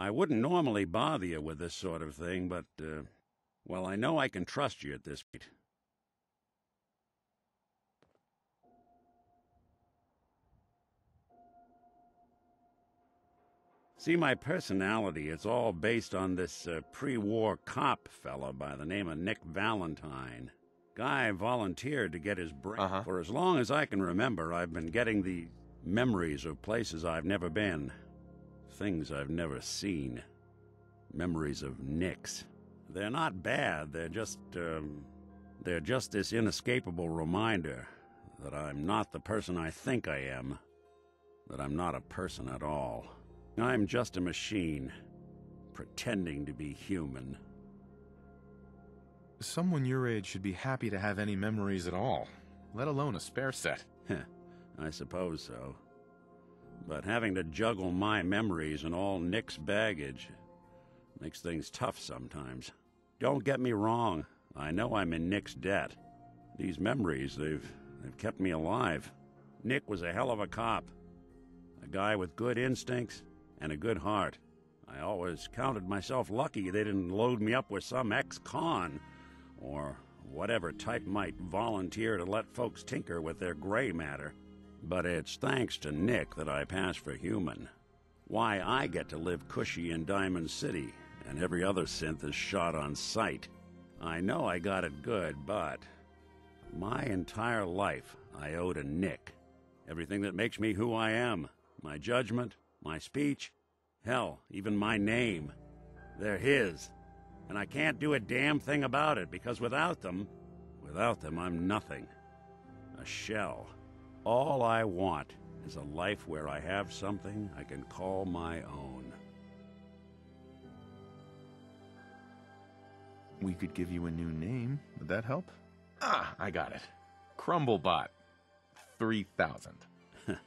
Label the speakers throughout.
Speaker 1: I wouldn't normally bother you with this sort of thing, but, uh, well, I know I can trust you at this point. See, my personality, it's all based on this uh, pre-war cop fella by the name of Nick Valentine. Guy volunteered to get his brain.
Speaker 2: Uh-huh.
Speaker 1: For as long as I can remember, I've been getting the memories of places I've never been, things I've never seen, memories of Nicks. They're not bad, they're just, um, they're just this inescapable reminder that I'm not the person I think I am, that I'm not a person at all. I'm just a machine, pretending to be human.
Speaker 2: Someone your age should be happy to have any memories at all, let alone a spare set.
Speaker 1: Heh, I suppose so. But having to juggle my memories and all Nick's baggage makes things tough sometimes. Don't get me wrong, I know I'm in Nick's debt. These memories, they've, they've kept me alive. Nick was a hell of a cop. A guy with good instincts and a good heart. I always counted myself lucky they didn't load me up with some ex-con, or whatever type might volunteer to let folks tinker with their gray matter. But it's thanks to Nick that I pass for human. Why I get to live cushy in Diamond City, and every other synth is shot on sight. I know I got it good, but my entire life I owe to Nick. Everything that makes me who I am, my judgment, my speech, hell, even my name. They're his. And I can't do a damn thing about it because without them, without them, I'm nothing. A shell. All I want is a life where I have something I can call my own.
Speaker 2: We could give you a new name. Would that help? Ah, I got it. Crumblebot. 3000.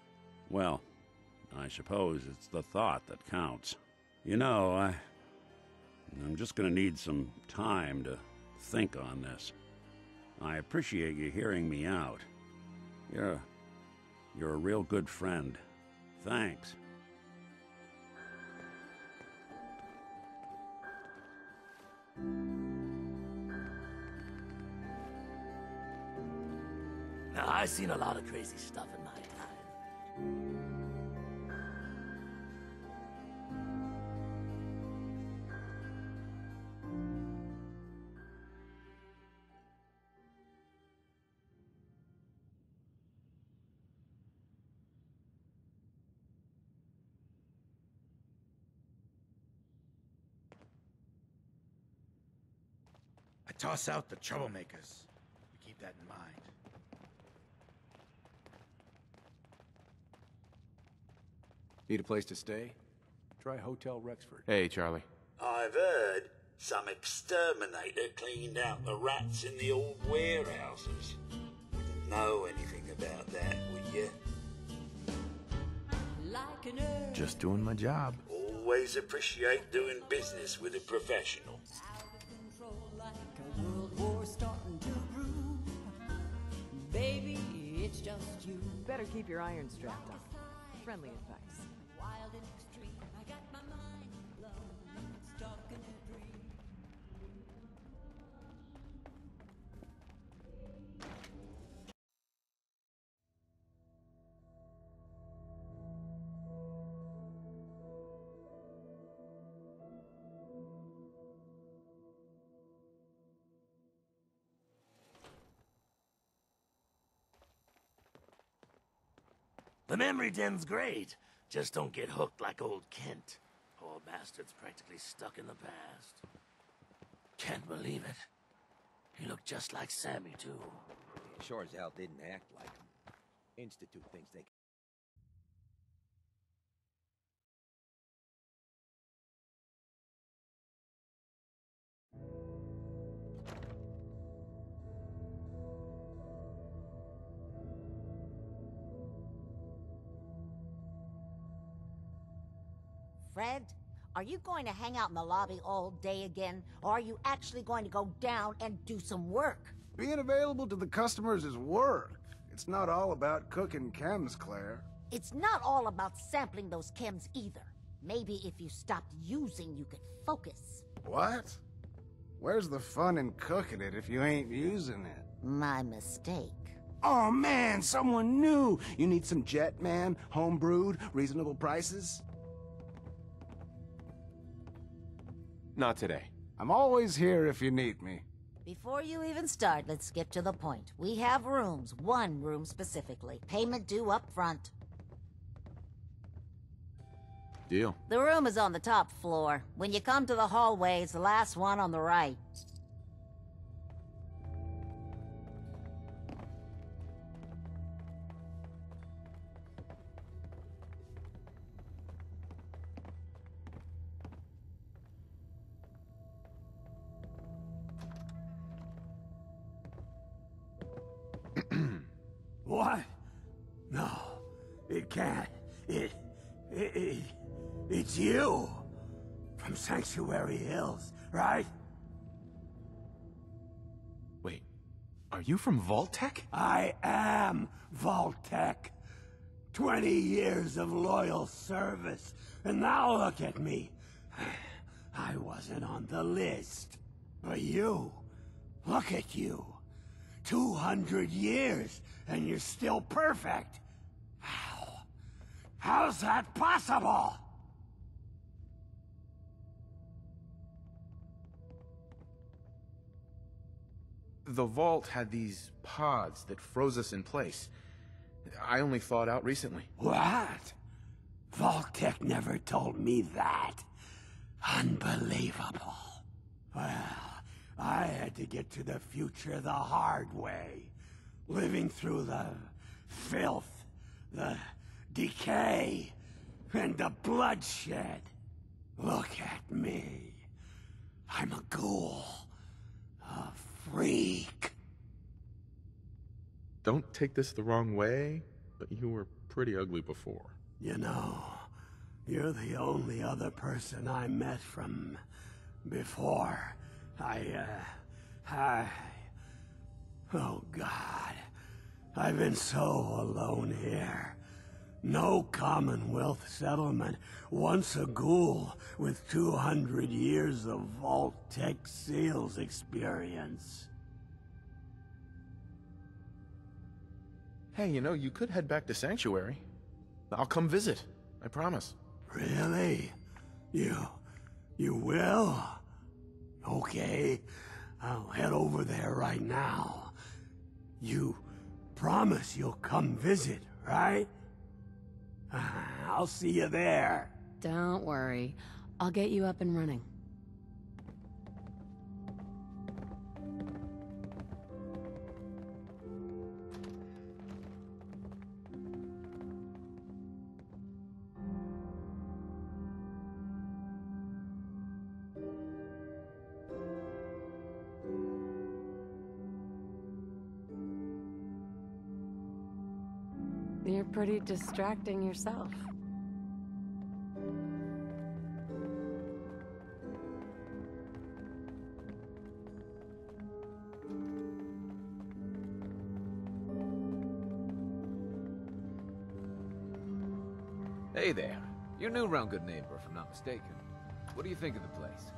Speaker 1: Well, I suppose it's the thought that counts. You know, I. I'm just gonna need some time to think on this. I appreciate you hearing me out. You're. You're a real good friend. Thanks.
Speaker 3: Now, I've seen a lot of crazy stuff
Speaker 4: toss out the troublemakers. We keep that in mind.
Speaker 5: Need a place to stay? Try Hotel Rexford.
Speaker 2: Hey, Charlie.
Speaker 6: I've heard some exterminator cleaned out the rats in the old warehouses. Wouldn't know anything about that, would you?
Speaker 2: Just doing my job.
Speaker 6: Always appreciate doing business with a professional.
Speaker 7: Better keep your iron strapped on. Friendly advice.
Speaker 3: The memory den's great. Just don't get hooked like old Kent. Poor bastard's practically stuck in the past. Can't believe it. He looked just like Sammy, too.
Speaker 8: Sure as hell didn't act like him. Institute thinks they
Speaker 9: Fred, are you going to hang out in the lobby all day again, or are you actually going to go down and do some work?
Speaker 4: Being available to the customers is work. It's not all about cooking chems, Claire.
Speaker 9: It's not all about sampling those chems either. Maybe if you stopped using, you could focus.
Speaker 10: What? Where's the fun in cooking it if you ain't using it?
Speaker 9: My mistake.
Speaker 10: Oh man, someone new! You need some jet, man? Homebrewed? Reasonable prices?
Speaker 2: Not today.
Speaker 10: I'm always here if you need me.
Speaker 9: Before you even start, let's skip to the point. We have rooms, one room specifically. Payment due up front.
Speaker 2: Deal.
Speaker 9: The room is on the top floor. When you come to the hallway, it's the last one on the right.
Speaker 3: What? No, it can't. It, it, it, it's you. From Sanctuary Hills, right?
Speaker 2: Wait, are you from Vault-Tec?
Speaker 3: I am Vault-Tec. Twenty years of loyal service, and now look at me. I wasn't on the list. But you, look at you. Two hundred years, and you're still perfect. How? How's that possible?
Speaker 2: The vault had these pods that froze us in place. I only thought out recently.
Speaker 3: What? Vault-Tec never told me that. Unbelievable. Well, I had to get to the future the hard way. Living through the filth, the decay, and the bloodshed. Look at me. I'm a ghoul. A freak.
Speaker 2: Don't take this the wrong way, but you were pretty ugly before.
Speaker 3: You know, you're the only other person I met from before. I, uh, I. Oh, God. I've been so alone here. No Commonwealth settlement. Once a ghoul with 200 years of Vault-Tec sales experience.
Speaker 2: Hey, you know, you could head back to Sanctuary. I'll come visit. I promise.
Speaker 3: Really? You... you will? Okay, I'll head over there right now. You promise you'll come visit, right? I'll see you there.
Speaker 7: Don't worry. I'll get you up and running. You're pretty distracting yourself.
Speaker 5: Hey there. You're new around Goodneighbor, if I'm not mistaken. What do you think of the place?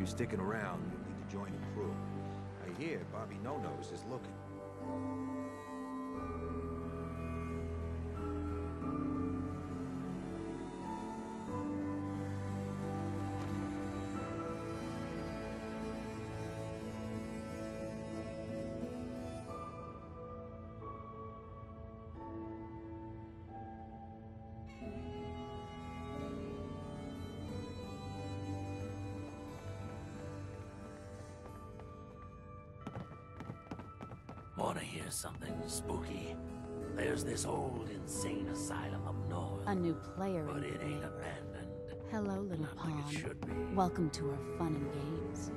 Speaker 8: You're sticking around, you'll need to join the crew. I hear Bobby No-Nose is looking.
Speaker 3: Wanna hear something spooky? There's this old insane asylum up north.
Speaker 11: A new player
Speaker 3: But
Speaker 11: in
Speaker 3: it ain't abandoned.
Speaker 11: Hello, little
Speaker 3: Not like
Speaker 11: pawn.
Speaker 3: be.
Speaker 11: Welcome to our fun and games.